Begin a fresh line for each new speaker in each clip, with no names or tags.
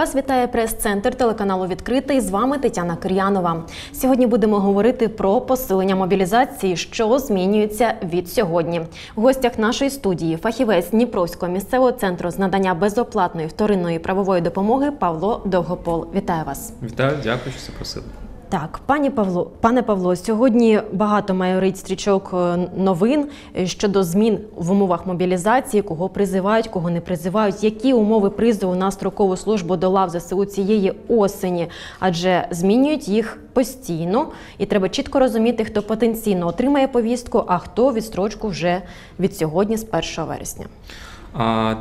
Вас вітає прес-центр телеканалу Відкритий. З вами Тетяна Кир'янова. Сьогодні будемо говорити про посилення мобілізації, що змінюється від сьогодні. В гостях нашої студії фахівець Дніпровського місцевого центру з надання безоплатної вторинної правової допомоги Павло Довгопол. Вітаю вас.
Вітаю, дякую, що запросили.
Так, пані Павло, пане Павло, сьогодні багато майорить стрічок е, новин е, щодо змін в умовах мобілізації, кого призивають, кого не призивають, які умови призову на строкову службу до лав ЗСУ цієї осені, адже змінюють їх постійно, і треба чітко розуміти, хто потенційно отримає повістку, а хто відстрочку вже від сьогодні, з 1 вересня.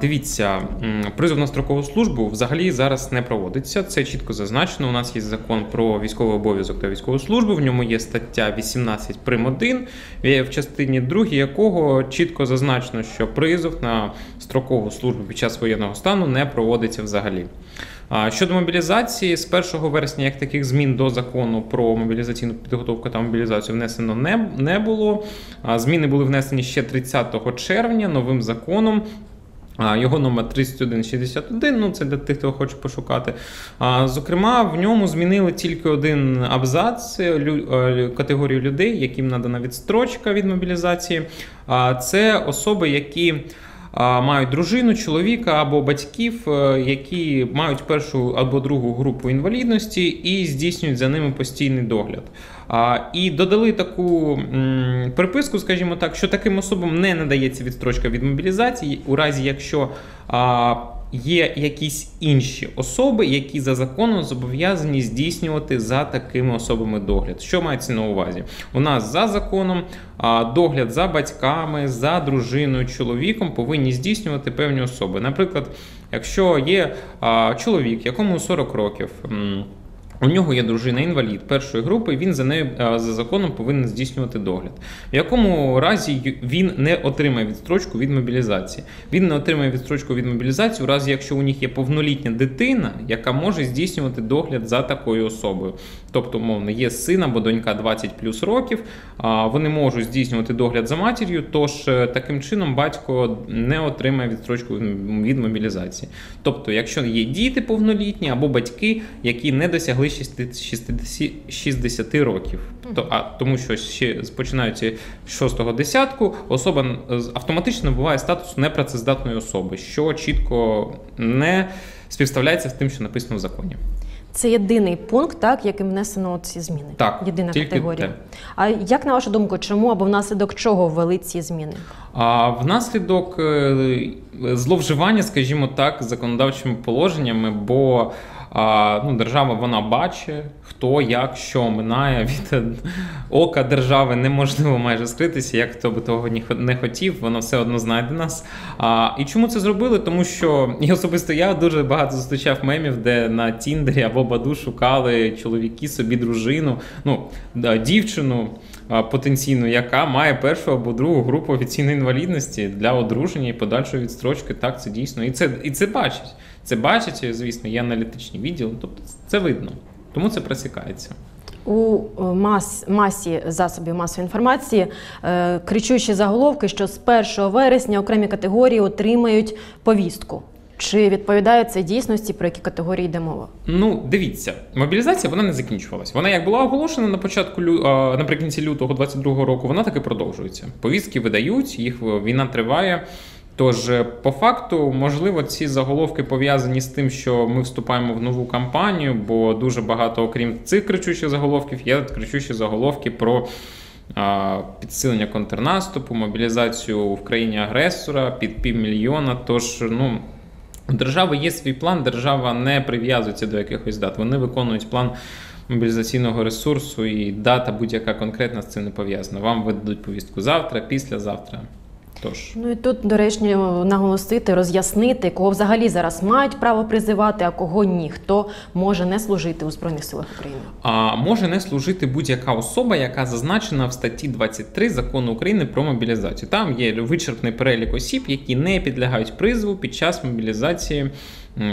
Дивіться, призов на строкову службу взагалі зараз не проводиться. Це чітко зазначено. У нас є закон про військовий обов'язок та військову службу. В ньому є стаття 18 прим. 1, в частині 2 якого чітко зазначено, що призов на строкову службу під час воєнного стану не проводиться взагалі. Щодо мобілізації, з 1 вересня як таких змін до закону про мобілізаційну підготовку та мобілізацію внесено не, не було. Зміни були внесені ще 30 червня новим законом. Його номер 3161, ну це для тих, хто хоче пошукати. Зокрема, в ньому змінили тільки один абзац е, категорію людей, яким надана відстрочка від мобілізації. Це особи, які мають дружину, чоловіка або батьків, е, які мають першу або другу групу інвалідності і здійснюють за ними постійний догляд. І додали таку приписку, скажімо так, що таким особам не надається відстрочка від мобілізації, у разі якщо є якісь інші особи, які за законом зобов'язані здійснювати за такими особами догляд. Що мається на увазі? У нас за законом догляд за батьками, за дружиною, чоловіком повинні здійснювати певні особи. Наприклад, якщо є чоловік, якому 40 років. У нього є дружина інвалід першої групи, він за нею за законом повинен здійснювати догляд. В якому разі він не отримає відстрочку від мобілізації. Він не отримає відстрочку від мобілізації, у разі якщо у них є повнолітня дитина, яка може здійснювати догляд за такою особою. Тобто, умовно, є син або донька 20 плюс років, вони можуть здійснювати догляд за матір'ю, тож е, таким чином батько не отримає відстрочку від мобілізації. Тобто, якщо є діти повнолітні або батьки, які не досягли 60 60 років. То, а, Тому що ще починаючи з шостого десятку, особа автоматично набуває статус непрацездатної особи, що чітко не співставляється з тим, що написано в законі.
Це єдиний пункт, так, яким внесено ці зміни.
Так,
Єдина
тільки
категорія.
Те.
А як на вашу думку, чому або внаслідок чого ввели ці зміни?
А внаслідок е, зловживання, скажімо так, законодавчими положеннями, бо ну, Держава вона бачить, хто, як, що минає. Від ока держави неможливо майже скритися, як хто би того не хотів, воно все одно знайде нас. А, І чому це зробили? Тому що і особисто я дуже багато зустрічав мемів, де на Тіндері або Баду шукали чоловіки собі дружину, ну, дівчину потенційну, яка має першу або другу групу офіційної інвалідності для одруження і подальшої відстрочки. Так, це дійсно. І це, І це бачить. Це бачить, звісно, є аналітичні відділи, тобто це видно, тому це просікається.
У е, мас, масі засобів масової інформації е, кричущі заголовки, що з 1 вересня окремі категорії отримають повістку. Чи відповідає це дійсності, про які категорії йде мова?
Ну, дивіться, мобілізація вона не закінчувалась. Вона як була оголошена на початку наприкінці лютого 22-го року, вона так і продовжується. Повістки видають, їх війна триває. Тож, е, по факту, можливо, ці заголовки пов'язані з тим, що ми вступаємо в нову кампанію, бо дуже багато, окрім цих кричучих заголовків, є кричущі заголовки про підсилення контрнаступу, мобілізацію в країні агресора під півмільйона. Тож, ну. У держави є свій план, держава не прив'язується до якихось дат. Вони виконують план мобілізаційного ресурсу, і дата будь-яка конкретна з цим не пов'язана. Вам видадуть повістку завтра, післязавтра. Тож
ну і тут доречно наголосити, роз'яснити, кого взагалі зараз мають право призивати, а кого ні, хто може не служити у збройних силах України.
А може не служити будь-яка особа, яка зазначена в статті 23 закону України про мобілізацію. Там є вичерпний перелік осіб, які не підлягають призову під час мобілізації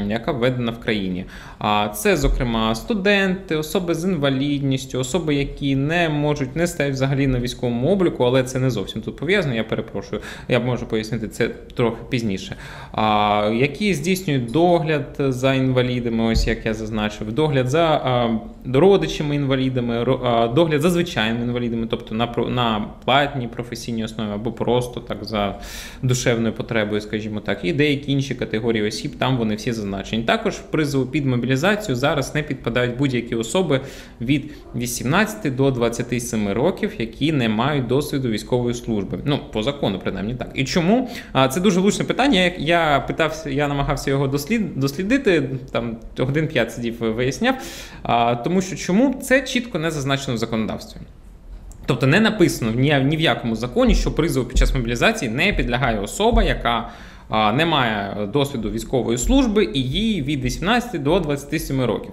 яка введена в країні. А це, зокрема, студенти, особи з інвалідністю, особи, які не можуть не стають взагалі на військовому обліку, але це не зовсім тут пов'язано. Я перепрошую, я можу пояснити це трохи пізніше. А, Які здійснюють догляд за інвалідами, ось як я зазначив, догляд за а, родичами інвалідами, а, догляд за звичайними інвалідами, тобто на на платній професійній основі або просто так за душевною потребою, скажімо так, і деякі інші категорії осіб, там вони всі зазначені. Також призову під мобілізацію зараз не підпадають будь-які особи від 18 до 27 років, які не мають досвіду військової служби. Ну, по закону, принаймні так. І чому? Це дуже влучне питання. Я питався, я намагався його дослід, дослідити, там годин 5 сидів, виясняв. Тому що чому це чітко не зазначено в законодавстві. Тобто не написано ні, ні в якому законі, що призову під час мобілізації не підлягає особа, яка не має досвіду військової служби і їй від 18 до 27 років.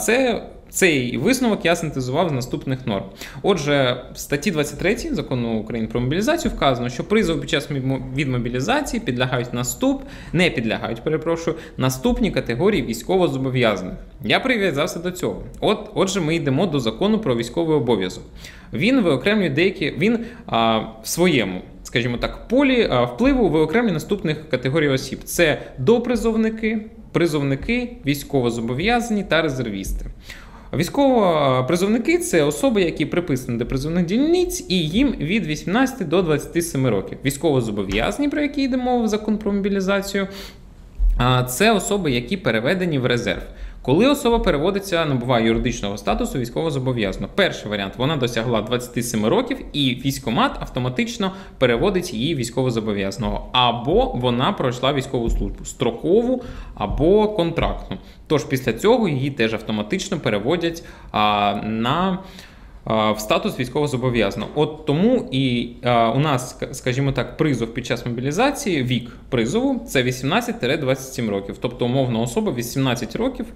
Це цей висновок я синтезував з наступних норм. Отже, в статті 23 закону України про мобілізацію вказано, що призов під час від мобілізації підлягають наступ, не підлягають, перепрошую, наступні категорії військовозобов'язаних. Я прив'язався до цього. От, Отже, ми йдемо до закону про військовий обов'язок. Він виокремлює деякі, він а, в своєму. Скажімо так, полі впливу виокремлює наступних категорій осіб: це допризовники, призовники, військовозобов'язані та резервісти. Військово-призовники це особи, які приписані до призовних дільниць, і їм від 18 до 27 років. Військово-зобов'язані, про які йде мова в закон про мобілізацію, це особи, які переведені в резерв. Коли особа переводиться, набуває юридичного статусу військовозобов'язаного. Перший варіант вона досягла 27 років, і військомат автоматично переводить її військовозобов'язаного. Або вона пройшла військову службу строкову або контрактну. Тож після цього її теж автоматично переводять а, на в статус військовозобов'язаного. От тому і у нас, скажімо так, призов під час мобілізації, вік призову це 18-27 років. Тобто, умовна особа 18 років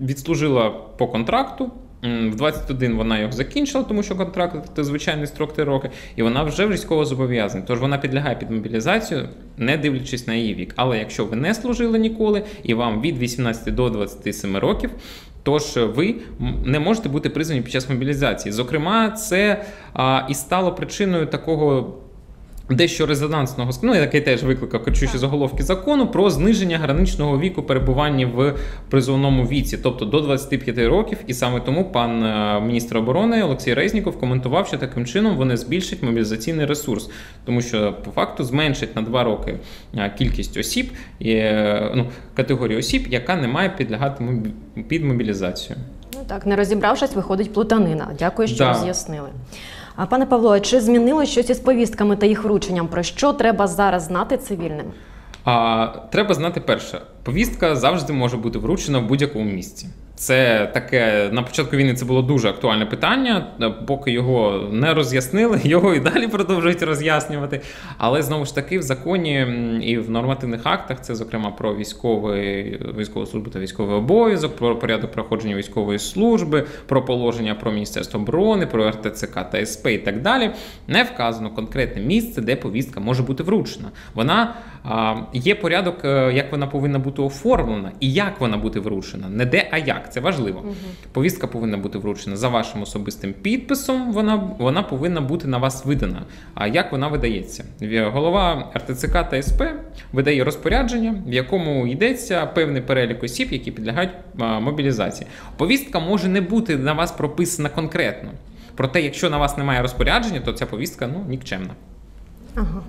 відслужила по контракту. В 21 вона його закінчила, тому що контракт це звичайний строк 3 роки, і вона вже військово зобов'язана. Тож вона підлягає під мобілізацію, не дивлячись на її вік. Але якщо ви не служили ніколи, і вам від 18 до 27 років, Тож ви не можете бути призвані під час мобілізації. Зокрема, це а, і стало причиною такого Дещо резонансного ну, який теж викликав кричущі заголовки закону про зниження граничного віку перебування в призовному віці, тобто до 25 років. І саме тому пан е, міністр оборони Олексій Резніков коментував, що таким чином вони збільшать мобілізаційний ресурс, тому що по факту зменшить на 2 роки е, кількість осіб, е, ну, категорії осіб, яка не має підлягати під мобілізацію.
Ну так, не розібравшись, виходить плутанина. Дякую, що да. роз'яснили. А пане Павло, чи змінило щось із повістками та їх врученням? Про що треба зараз знати цивільним?
А, Треба знати перше: повістка завжди може бути вручена в будь-якому місці. Це таке на початку війни це було дуже актуальне питання, е, поки його не роз'яснили, його і далі продовжують роз'яснювати. Але знову ж таки, в законі і в нормативних актах, це зокрема про військовий військову службу та військовий обов'язок, про порядок проходження військової служби, про положення про міністерство оборони, про РТЦК та СП і так далі. Не вказано конкретне місце, де повістка може бути вручена. Вона є порядок, е, як вона повинна бути оформлена і як вона буде вручена, не де, а як. Це важливо. Угу. Повістка повинна бути вручена за вашим особистим підписом. Вона вона повинна бути на вас видана. А як вона видається? Голова РТЦК та СП видає розпорядження, в якому йдеться певний перелік осіб, які підлягають мобілізації. Повістка може не бути на вас прописана конкретно. Проте, якщо на вас немає розпорядження, то ця повістка ну нікчемна.
Ага.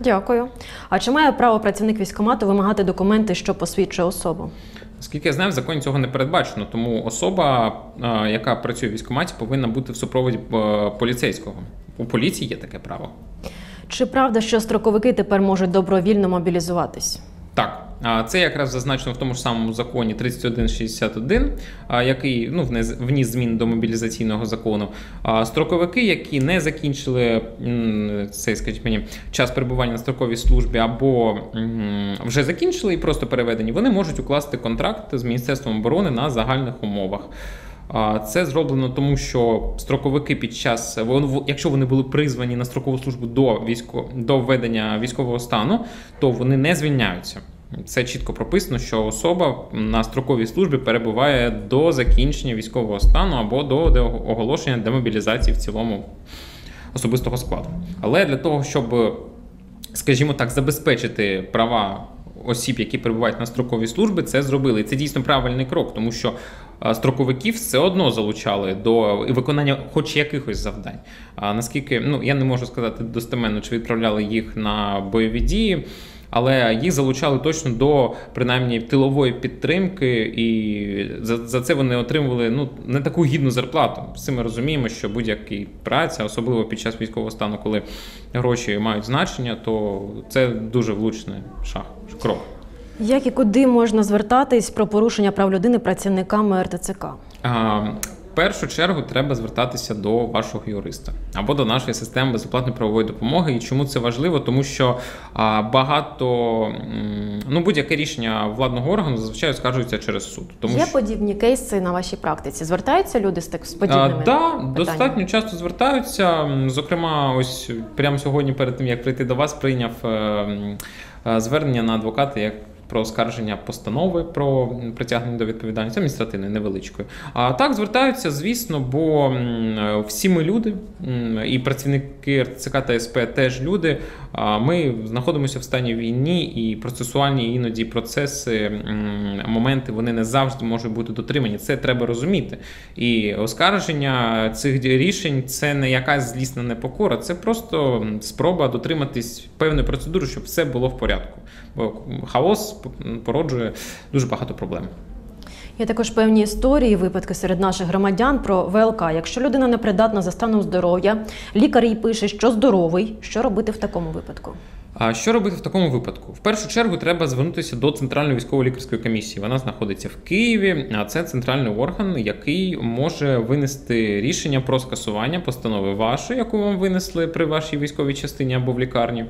Дякую. А чи має право працівник військкомату вимагати документи, що посвідчує особу?
Скільки я знаю, в законі цього не передбачено, тому особа, яка працює в військкоматі, повинна бути в супроводі е, поліцейського. У поліції є таке право.
Чи правда, що строковики тепер можуть добровільно мобілізуватись?
Так. Це якраз зазначено в тому ж самому законі 3161, який ну, вніс змін до мобілізаційного закону. Строковики, які не закінчили цей, скажіть мені, час перебування на строковій службі або вже закінчили і просто переведені, вони можуть укласти контракт з Міністерством оборони на загальних умовах. Це зроблено тому, що строковики під час якщо вони були призвані на строкову службу до військо до введення військового стану, то вони не звільняються. Це чітко прописано, що особа на строковій службі перебуває до закінчення військового стану або до оголошення демобілізації в цілому особистого складу. Але для того, щоб, скажімо так, забезпечити права осіб, які перебувають на строковій службі, це зробили. І це дійсно правильний крок, тому що строковиків все одно залучали до виконання хоч якихось завдань. А наскільки ну я не можу сказати достеменно, чи відправляли їх на бойові дії. Але їх залучали точно до принаймні тилової підтримки, і за за це вони отримували ну не таку гідну зарплату. Всі ми розуміємо, що будь-який праця, особливо під час військового стану, коли гроші мають значення, то це дуже влучний шаг крок.
Як і куди можна звертатись про порушення прав людини працівниками РТЦК?
А, першу чергу треба звертатися до вашого юриста або до нашої системи безоплатної правової допомоги. І чому це важливо? Тому що багато ну будь-яке рішення владного органу зазвичай скаржується через суд. Тому
є
що...
подібні кейси на вашій практиці. Звертаються люди з так з подібними
Так, да, достатньо часто звертаються. Зокрема, ось прямо сьогодні, перед тим як прийти до вас, прийняв е, е, звернення на адвоката про оскарження постанови про притягнення до відповідальності адміністративної невеличкої. А так звертаються, звісно, бо всі ми люди, і працівники РЦК та СП теж люди. Ми знаходимося в стані війні, і процесуальні іноді процеси, моменти вони не завжди можуть бути дотримані. Це треба розуміти. І оскарження цих рішень це не якась злісна непокора, це просто спроба дотриматись певної процедури, щоб все було в порядку. Бо хаос породжує дуже багато проблем.
Є також певні історії, випадки серед наших громадян про ВЛК. Якщо людина непридатна за станом здоров'я, лікар їй пише, що здоровий. Що робити в такому випадку?
А що робити в такому випадку? В першу чергу треба звернутися до Центральної військово-лікарської комісії. Вона знаходиться в Києві, а це центральний орган, який може винести рішення про скасування постанови вашої, яку вам винесли при вашій військовій частині або в лікарні,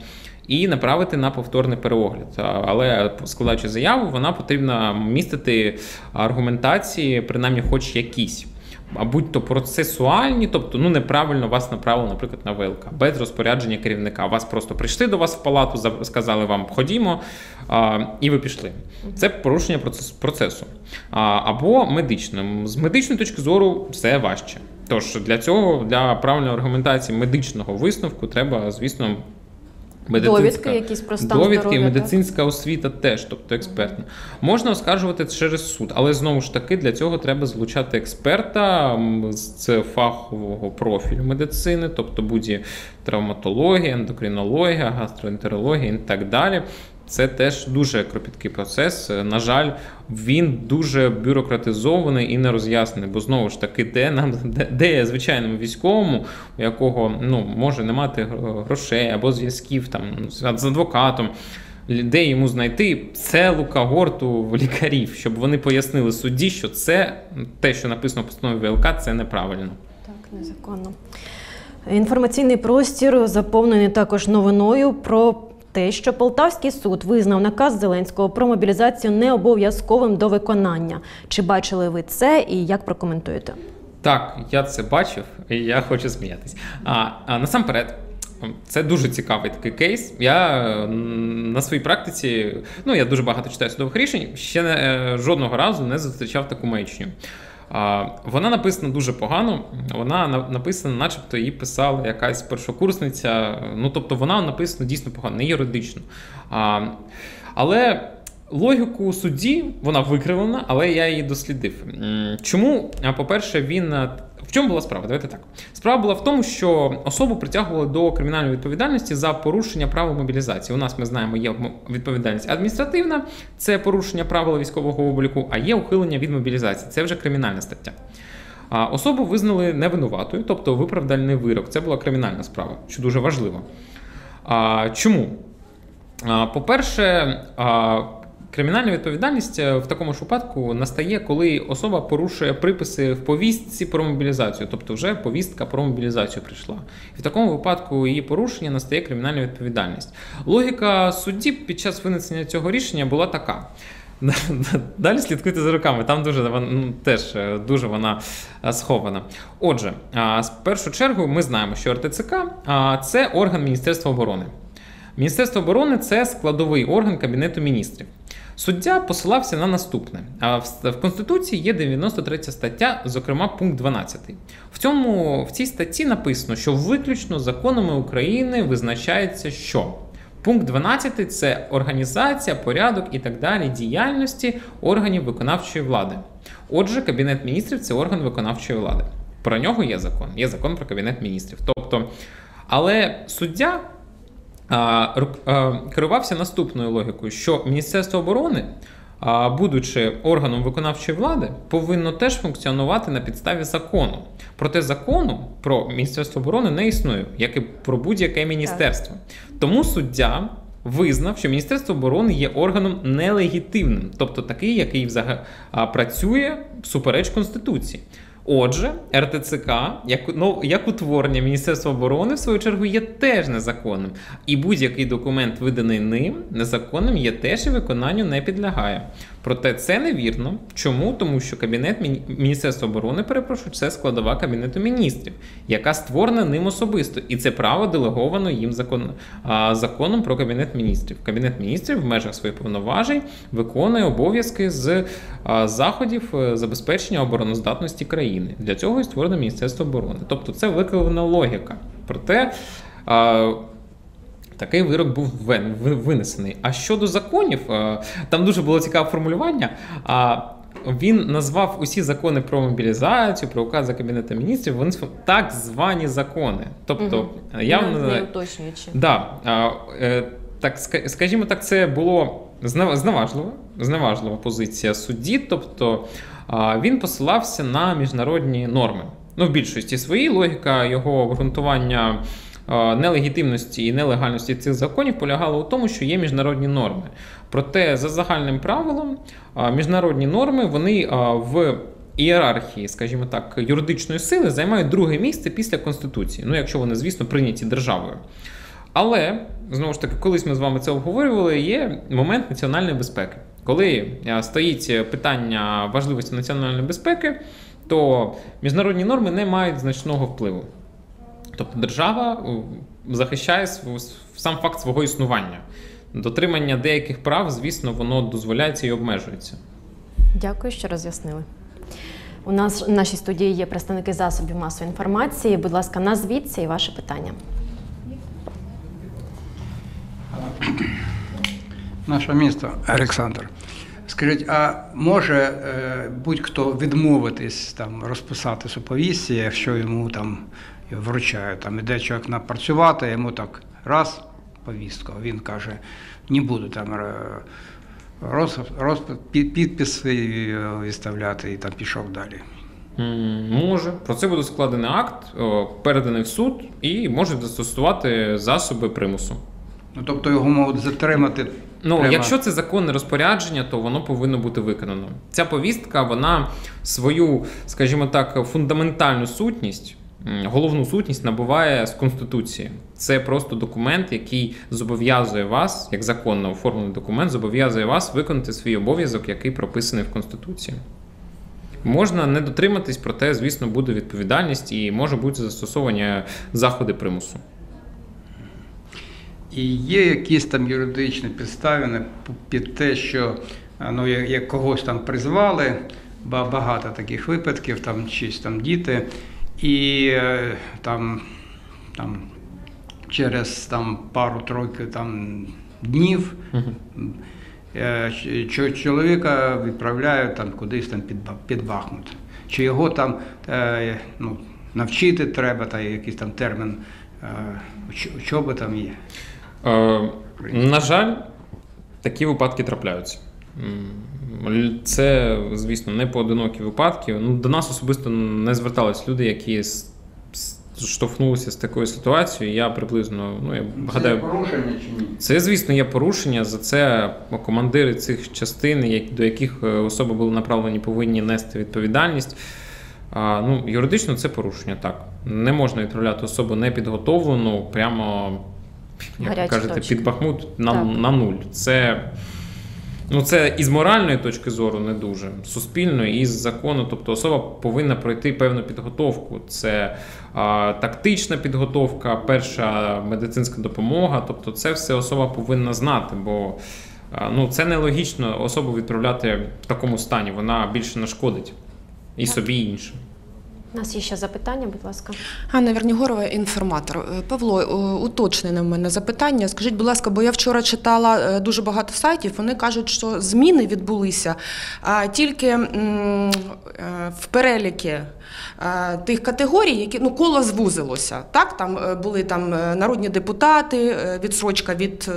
і направити на повторний переогляд. Але складаючи заяву, вона потрібна містити аргументації, принаймні, хоч якісь а будь-то процесуальні, тобто ну неправильно вас направили, наприклад, на ВЛК, без розпорядження керівника. Вас просто прийшли до вас в палату, сказали вам ходімо, а, і ви пішли. Це порушення процесу. А, Або медичним. З медичної точки зору все важче. Тож для цього, для правильної аргументації медичного висновку, треба, звісно.
Довідки якісь про стан
довідки,
здоров'я,
медицинська так? освіта теж, тобто експертна. Можна оскаржувати через суд, але знову ж таки для цього треба залучати експерта з фахового профілю медицини, тобто будь травматологія, ендокринологія, гастроентерологія і так далі. Це теж дуже кропіткий процес. На жаль, він дуже бюрократизований і не роз'яснений, бо знову ж таки, де нам де, де звичайному військовому, у якого ну може не мати грошей або зв'язків там з адвокатом. Де йому знайти целу когорту лікарів, щоб вони пояснили судді, що це те, що написано в постанові ВЛК, це неправильно.
Так, незаконно. Інформаційний простір заповнений також новиною про те, що Полтавський суд визнав наказ Зеленського про мобілізацію необов'язковим до виконання. Чи бачили ви це і як прокоментуєте?
Так, я це бачив, і я хочу сміятись. А, а насамперед. Це дуже цікавий такий кейс. Я на своїй практиці, ну я дуже багато читаю судових рішень, ще не, е, жодного разу не зустрічав таку маячню. Вона написана дуже погано. Вона написана, начебто, її писала якась першокурсниця. Ну тобто, вона написана дійсно погано, не юридично. Але. Логіку судді вона викривлена, але я її дослідив. Чому? По-перше, він в чому була справа? Давайте так. Справа була в тому, що особу притягували до кримінальної відповідальності за порушення права мобілізації. У нас ми знаємо, є відповідальність адміністративна, це порушення правил військового обліку, а є ухилення від мобілізації. Це вже кримінальна стаття. А Особу визнали невинуватою, тобто виправдальний вирок. Це була кримінальна справа, що дуже важливо. А, Чому? По-перше, Кримінальна відповідальність е, в такому ж випадку настає, коли особа порушує приписи в повістці про мобілізацію, тобто вже повістка про мобілізацію прийшла. І в такому випадку її порушення настає кримінальна відповідальність. Логіка судді під час винесення цього рішення була така. Далі слідкуйте за руками, там дуже ну, теж е, дуже вона е, схована. Отже, в першу чергу ми знаємо, що РТЦК це орган Міністерства оборони. Міністерство оборони це складовий орган Кабінету міністрів. Суддя посилався на наступне. В, Конституції є 93 стаття, зокрема пункт 12. В цьому в цій статті написано, що виключно законами України визначається, що пункт 12 це організація, порядок і так далі діяльності органів виконавчої влади. Отже, Кабінет міністрів це орган виконавчої влади. Про нього є закон. Є закон про Кабінет міністрів. Тобто, але суддя керувався наступною логікою, що Міністерство оборони, будучи органом виконавчої влади, повинно теж функціонувати на підставі закону. Проте закону про Міністерство оборони не існує, як і про будь-яке міністерство. Тому суддя визнав, що Міністерство оборони є органом нелегітимним, тобто такий, який взагалі працює всупереч Конституції. Отже, РТЦК, як, ну, як утворення Міністерства оборони, в свою чергу, є теж незаконним. І будь-який документ, виданий ним, незаконним, є теж і виконанню не підлягає. Проте це невірно. Чому? Тому що Кабінет Міні- Міністерства оборони, перепрошую, це складова Кабінету міністрів, яка створена ним особисто. І це право делеговано їм закон, а, законом про Кабінет міністрів. Кабінет міністрів в межах своїх повноважень виконує обов'язки з а, заходів е, забезпечення обороноздатності країни. Для цього і створено Міністерство оборони. Тобто це викладена логіка. Проте. а, Такий вирок був винесений. А щодо законів, е, там дуже було цікаве формулювання. А він назвав усі закони про мобілізацію, про укази Кабінету міністрів, вони так звані закони. Тобто,
Мгм.
явно
не, уточнюючи.
Да, а, е, так, скажімо так, це було зневажлива, зневажлива позиція судді. Тобто а, він посилався на міжнародні норми. Ну, в більшості своїй логіка його обґрунтування нелегітимності і нелегальності цих законів полягала у тому, що є міжнародні норми. Проте, за загальним правилом, міжнародні норми вони в ієрархії, скажімо так, юридичної сили займають друге місце після Конституції. Ну, якщо вони, звісно, прийняті державою. Але знову ж таки, колись ми з вами це обговорювали, є момент національної безпеки. Коли е, стоїть питання важливості національної безпеки, то міжнародні норми не мають значного впливу. Тобто держава е, захищає сам факт свого існування. Дотримання деяких прав, звісно, воно дозволяється і обмежується.
Дякую, що роз'яснили. У нас в нашій студії є представники засобів масової інформації. Будь ласка, назвіться і ваше питання.
Наше місто Олександр. Скажіть, а може е, будь-хто відмовитись там розписатись у повісті, якщо йому там вручають, там іде чоловік на йому так раз повістка, він каже, не буду там е, роз, роз, підписи е, виставляти і там пішов далі.
Може, про це буде складений акт, переданий в суд, і можуть застосувати засоби примусу.
Ну тобто його можуть затримати.
Ну,
прямо-
якщо це законне розпорядження, то воно повинно бути виконано. Ця повістка, вона свою, скажімо так, фундаментальну сутність, головну сутність набуває з Конституції. Це просто документ, який зобов'язує вас, як законно оформлений документ, зобов'язує вас виконати свій обов'язок, який прописаний в Конституції. Можна не дотриматись, проте, звісно, буде відповідальність і може бути застосовані заходи примусу.
І є якісь там юридичні підстави під те, що ну, як когось там призвали, багато таких випадків, там чиїсь там діти, і е, там, там через там, пару-тройки там, днів ч- чоловіка відправляють там, кудись там під, під Бахмут. Чи його там е, ну, навчити треба, та якийсь там термін е, уч- там є.
Е, на жаль, такі випадки трапляються. Це, звісно, не поодинокі випадки. Ну, до нас особисто не звертались люди, які штовхнулися з такою ситуацією. Я приблизно, ну я гадаю,
порушення чи ні?
це, звісно, є порушення. За це командири цих частин, до яких е, особи були направлені, повинні нести відповідальність. А, ну, юридично це порушення, так. Не можна відправляти особу непідготовлену прямо, як ви кажете,
точки.
під Бахмут на, на нуль. Це Ну, це із моральної точки зору не дуже суспільної, і з закону. Тобто особа повинна пройти певну підготовку. Це а, тактична підготовка, перша медицинська допомога. Тобто, це все особа повинна знати, бо а, ну, це нелогічно особу відправляти в такому стані. Вона більше нашкодить і собі, і іншим.
У нас є ще запитання, будь ласка.
Ганна Вернігорова, інформатор. Е, Павло, е, уточнене в мене запитання. Скажіть, будь ласка, бо я вчора читала е, дуже багато сайтів. Вони кажуть, що зміни відбулися а, тільки переліки е, тих категорій, які ну коло звузилося. Так, там е, були там е, народні депутати, відсрочка від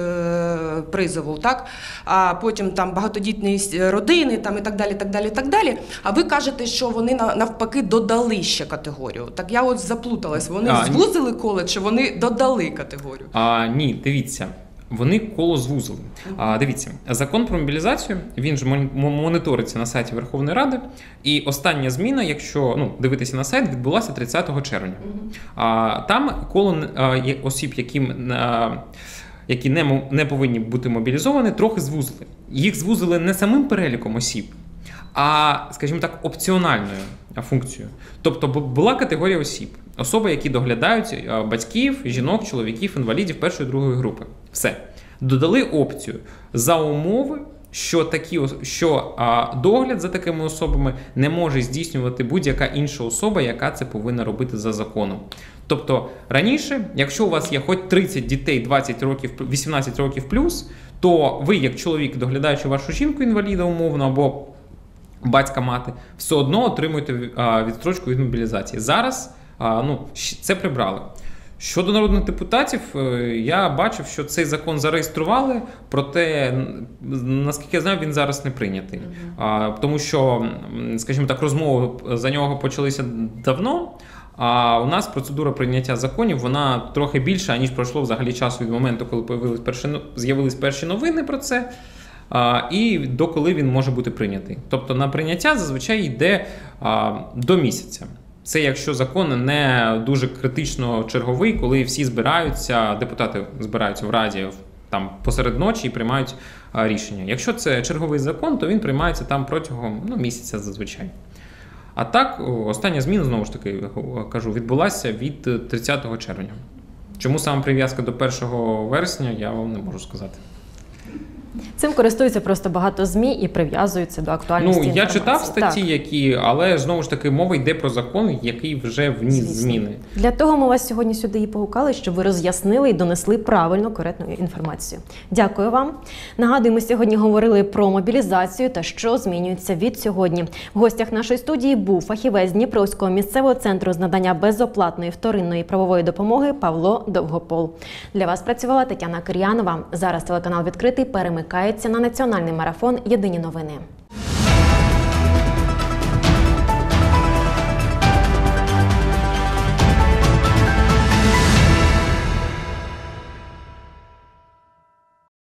призову, так а потім там багатодітні родини, там і так далі, так далі, так далі. А ви кажете, що вони на- навпаки додали ще категорію. Так я от заплуталась. Вони
А, ні.
звузили коло чи вони додали категорію?
А, ні, дивіться. Вони коло звузили. А, дивіться, закон про мобілізацію він ж мон- моніториться на сайті Верховної Ради. І остання зміна, якщо ну, дивитися на сайт, відбулася 30 червня. А, там коло осіб, яким. Які не, не повинні бути мобілізовані, трохи звузили. Їх звузили не самим переліком осіб, а, скажімо так, опціональною функцією. Тобто була категорія осіб, особи, які доглядають батьків, жінок, чоловіків, інвалідів першої другої групи. Все. Додали опцію за умови. Що такі що а, догляд за такими особами не може здійснювати будь-яка інша особа, яка це повинна робити за законом. Тобто раніше, якщо у вас є хоч 30 дітей, 20 років, 18 років плюс, то ви, як чоловік, доглядаючи вашу жінку інваліда умовно або батька мати, все одно отримуєте відстрочку від мобілізації. Зараз ну, це прибрали. Щодо народних депутатів, е, я бачив, що цей закон зареєстрували, проте, наскільки я знаю, він зараз не прийнятий. А, тому що, скажімо так, розмови за нього почалися давно. А у нас процедура прийняття законів вона трохи більша, ніж пройшло взагалі часу від моменту, коли з'явились перші новини про це. І до коли він може бути прийнятий. Тобто на прийняття зазвичай йде до місяця. Це якщо закон не дуже критично черговий, коли всі збираються, депутати збираються в раді там посеред ночі і приймають рішення. Якщо це черговий закон, то він приймається там протягом ну, місяця зазвичай. А так, остання зміна, знову ж таки, кажу, відбулася від е, 30 червня. Чому саме прив'язка до 1 вересня, я вам не можу сказати.
Цим користуються просто багато ЗМІ і прив'язуються до актуальності.
Ну, я
інформації.
читав статті,
Так.
які, але знову ж таки мова йде про закон, який вже вніс
Звісно.
зміни.
Для того ми вас сьогодні сюди і погукали, щоб ви роз'яснили і донесли правильну коректну інформацію. Дякую вам. Нагадую, ми сьогодні говорили про мобілізацію та що змінюється від сьогодні. В гостях нашої студії був фахівець Дніпровського місцевого центру з надання безоплатної вторинної правової допомоги Павло Довгопол. Для вас працювала Тетяна Кир'янова. Зараз телеканал відкритий перемикається на національний марафон Єдині новини.